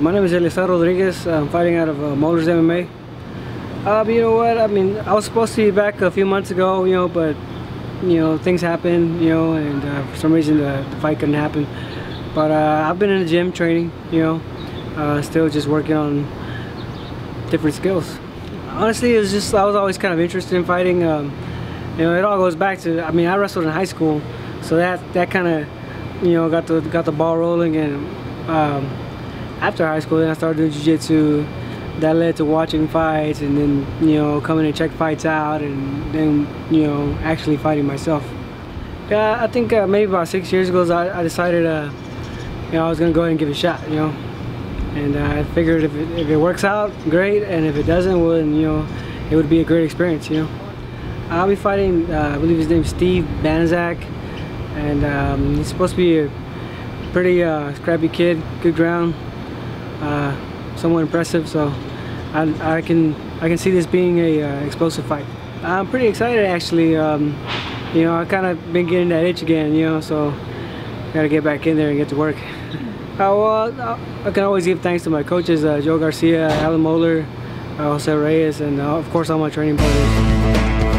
my name is Eliasar Rodriguez. I'm fighting out of uh, MMA. Uh, you know what? I mean, I was supposed to be back a few months ago, you know, but you know things happen, you know, and uh, for some reason the, the, fight couldn't happen. But uh, I've been in the gym training, you know, uh, still just working on different skills. Honestly, it was just I was always kind of interested in fighting. Um, you know, it all goes back to I mean, I wrestled in high school, so that that kind of you know got the got the ball rolling and. Um, after high school, then I started doing jiu-jitsu. That led to watching fights and then, you know, coming and check fights out and then, you know, actually fighting myself. Yeah, I think uh, maybe about six years ago, I, I decided, uh, you know, I was going to go ahead and give it a shot, you know. And uh, I figured if it, if it works out, great. And if it doesn't, well, then, you know, it would be a great experience, you know. I'll be fighting, uh, I believe his name's Steve Banaszak. And um, he's supposed to be a pretty uh, scrappy kid, good ground uh, somewhat impressive. So I, I, can I can see this being a uh, explosive fight. I'm pretty excited actually. Um, you know, I kind of been getting that itch again. You know, so got to get back in there and get to work. uh, well, I can always give thanks to my coaches, uh, Joe Garcia, Alan Moeller, uh, Jose Reyes, and uh, of course all my training partners.